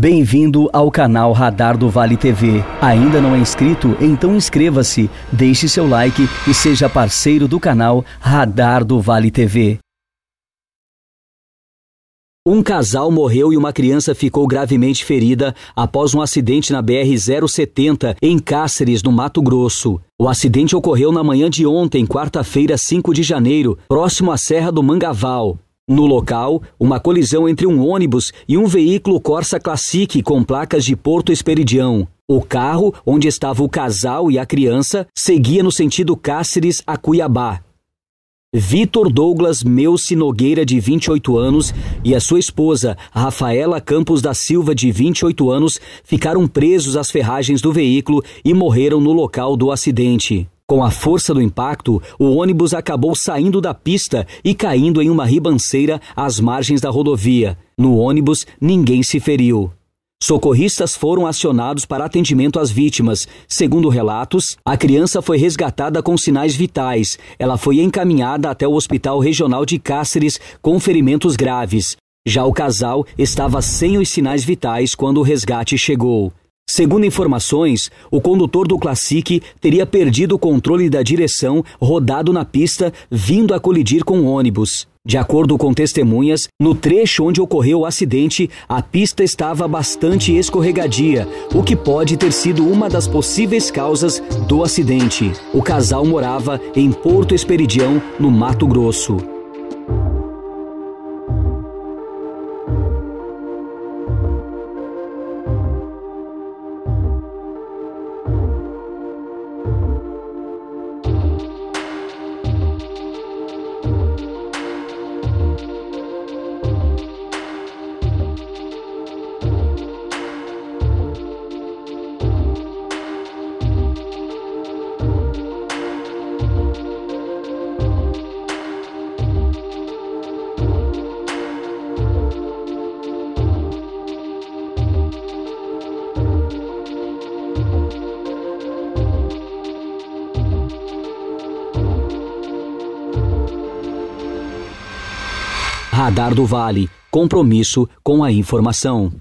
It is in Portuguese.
Bem-vindo ao canal Radar do Vale TV. Ainda não é inscrito? Então inscreva-se, deixe seu like e seja parceiro do canal Radar do Vale TV. Um casal morreu e uma criança ficou gravemente ferida após um acidente na BR-070 em Cáceres, no Mato Grosso. O acidente ocorreu na manhã de ontem, quarta-feira, 5 de janeiro, próximo à Serra do Mangaval. No local, uma colisão entre um ônibus e um veículo Corsa Classic com placas de Porto Esperidião. O carro, onde estava o casal e a criança, seguia no sentido Cáceres a Cuiabá. Vitor Douglas Meuce Nogueira, de 28 anos, e a sua esposa, Rafaela Campos da Silva, de 28 anos, ficaram presos às ferragens do veículo e morreram no local do acidente. Com a força do impacto, o ônibus acabou saindo da pista e caindo em uma ribanceira às margens da rodovia. No ônibus, ninguém se feriu. Socorristas foram acionados para atendimento às vítimas. Segundo relatos, a criança foi resgatada com sinais vitais. Ela foi encaminhada até o Hospital Regional de Cáceres com ferimentos graves. Já o casal estava sem os sinais vitais quando o resgate chegou. Segundo informações, o condutor do Classic teria perdido o controle da direção, rodado na pista, vindo a colidir com o ônibus. De acordo com testemunhas, no trecho onde ocorreu o acidente, a pista estava bastante escorregadia, o que pode ter sido uma das possíveis causas do acidente. O casal morava em Porto Esperidião, no Mato Grosso. Radar do Vale. Compromisso com a informação.